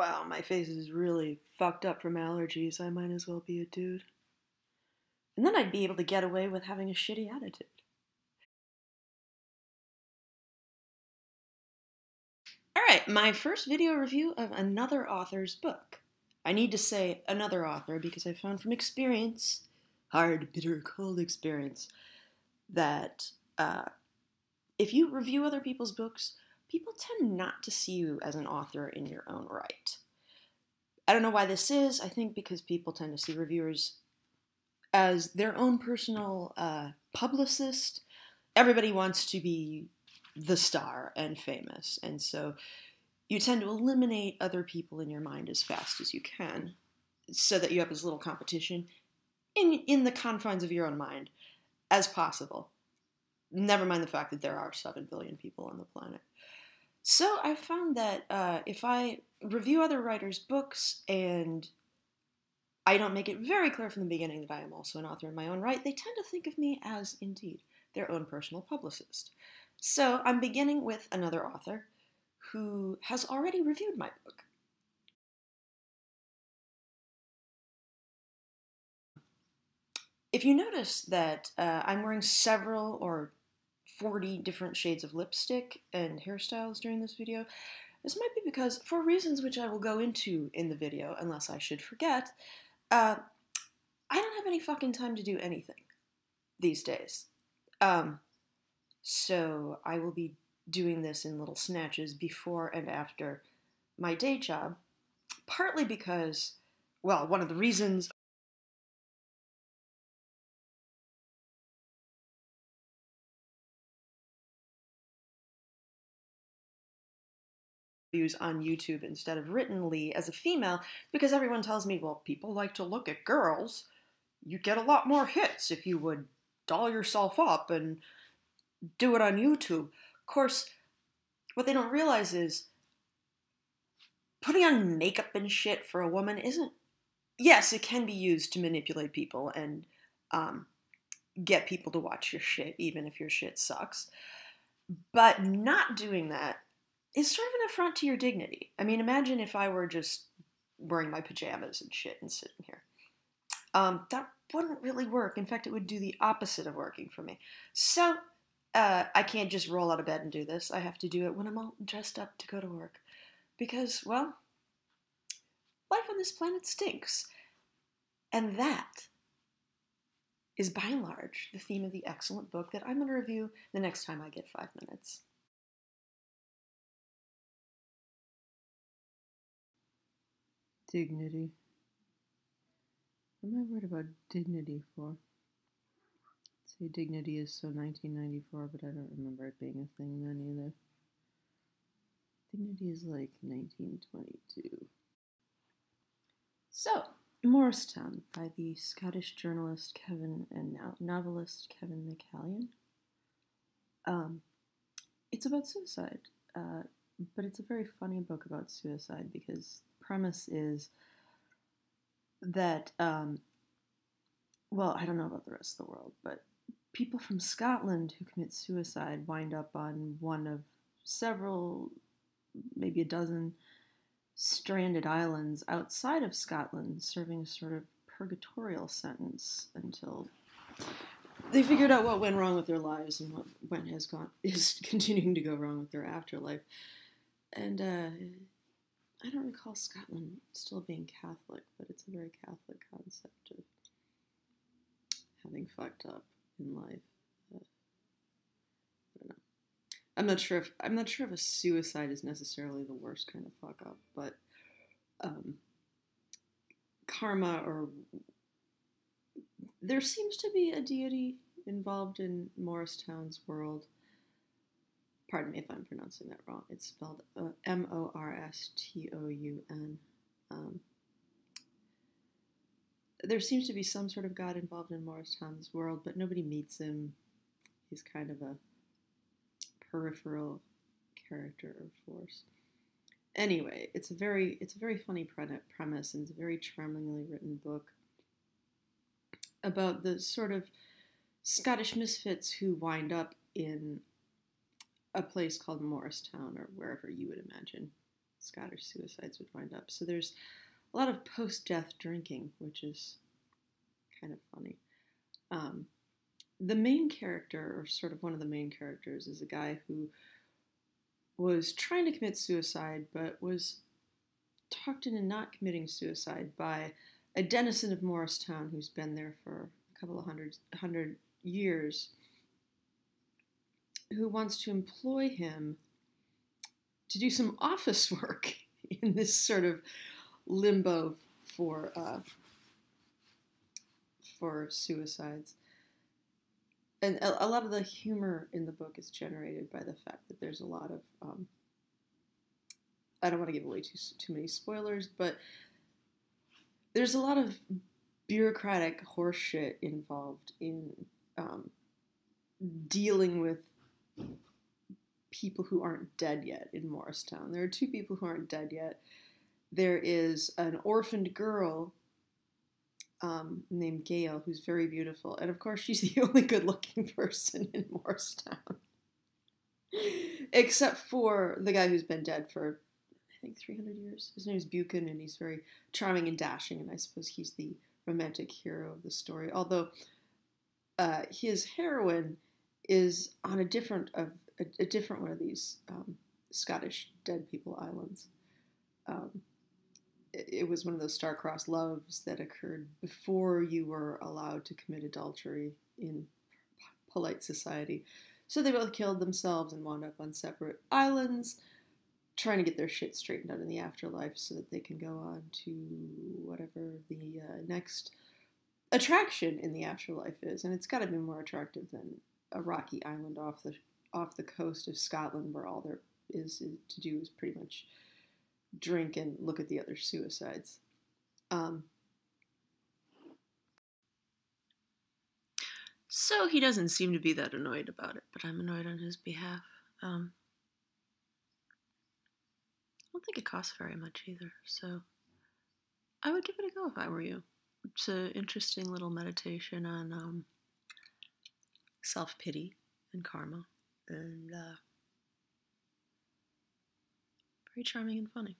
Wow, my face is really fucked up from allergies. I might as well be a dude. And then I'd be able to get away with having a shitty attitude. Alright, my first video review of another author's book. I need to say another author because I found from experience, hard, bitter, cold experience, that uh, if you review other people's books, people tend not to see you as an author in your own right. I don't know why this is. I think because people tend to see reviewers as their own personal uh, publicist. Everybody wants to be the star and famous, and so you tend to eliminate other people in your mind as fast as you can, so that you have as little competition in in the confines of your own mind as possible. Never mind the fact that there are seven billion people on the planet. So I found that uh, if I review other writers' books and I don't make it very clear from the beginning that I am also an author in my own right, they tend to think of me as, indeed, their own personal publicist. So I'm beginning with another author who has already reviewed my book. If you notice that uh, I'm wearing several or 40 different shades of lipstick and hairstyles during this video. This might be because, for reasons which I will go into in the video, unless I should forget, uh, I don't have any fucking time to do anything these days. Um, so I will be doing this in little snatches before and after my day job, partly because, well, one of the reasons views on YouTube instead of writtenly as a female because everyone tells me, well, people like to look at girls. You get a lot more hits if you would doll yourself up and do it on YouTube. Of course, what they don't realize is putting on makeup and shit for a woman isn't. Yes, it can be used to manipulate people and um, get people to watch your shit, even if your shit sucks. But not doing that is sort of an affront to your dignity. I mean, imagine if I were just wearing my pajamas and shit and sitting here. Um, that wouldn't really work. In fact, it would do the opposite of working for me. So, uh, I can't just roll out of bed and do this. I have to do it when I'm all dressed up to go to work. Because, well, life on this planet stinks. And that is by and large the theme of the excellent book that I'm going to review the next time I get five minutes. Dignity. What am I worried about dignity for? Say dignity is so 1994, but I don't remember it being a thing then either. Dignity is like 1922. So, Moristoun by the Scottish journalist Kevin and novelist Kevin McAllion. Um, it's about suicide, uh, but it's a very funny book about suicide because premise is that, um, well, I don't know about the rest of the world, but people from Scotland who commit suicide wind up on one of several, maybe a dozen, stranded islands outside of Scotland, serving a sort of purgatorial sentence until they figured out what went wrong with their lives and what went has gone is continuing to go wrong with their afterlife. And uh, I don't recall Scotland still being Catholic, but it's a very Catholic concept of having fucked up in life. Uh, I don't know. I'm not sure if I'm not sure if a suicide is necessarily the worst kind of fuck up, but um, karma or there seems to be a deity involved in Moristoun's world pardon me if I'm pronouncing that wrong. It's spelled uh, M O R S T O U N. Um, there seems to be some sort of god involved in Moristoun's world, but nobody meets him. He's kind of a peripheral character or force. Anyway, it's a very it's a very funny premise and it's a very charmingly written book about the sort of Scottish misfits who wind up in a place called Moristoun or wherever you would imagine Scottish suicides would wind up. So there's a lot of post death drinking, which is kind of funny. Um, the main character, or sort of one of the main characters, is a guy who was trying to commit suicide but was talked into not committing suicide by a denizen of Moristoun who's been there for a couple of hundred, hundred years who wants to employ him to do some office work in this sort of limbo for uh, for suicides. And a, a, lot of the humor in the book is generated by the fact that there's a lot of um, I don't want to give away too too many spoilers, but there's a lot of bureaucratic horseshit involved in um, dealing with people who aren't dead yet in Moristoun. There are two people who aren't dead yet. There is an orphaned girl um, named Gail who's very beautiful, and of course, she's the only good looking person in Moristoun. Except for the guy who's been dead for, I think, 300 years. His name is Buchan, and he's very charming and dashing, and I suppose he's the romantic hero of the story. Although uh, his heroine is on a different of a, a, different one of these um, Scottish dead people islands. Um, it, was one of those star-crossed loves that occurred before you were allowed to commit adultery in polite society. So they both killed themselves and wound up on separate islands, trying to get their shit straightened out in the afterlife so that they can go on to whatever the uh, next attraction in the afterlife is. And it's got to be more attractive than a rocky island off the off the coast of Scotland where all there is to do is pretty much drink and look at the other suicides. Um, so he doesn't seem to be that annoyed about it, but I'm annoyed on his behalf. Um, I don't think it costs very much either, so I would give it a go if I were you. It's an interesting little meditation on um, self pity and karma, and uh, very charming and funny.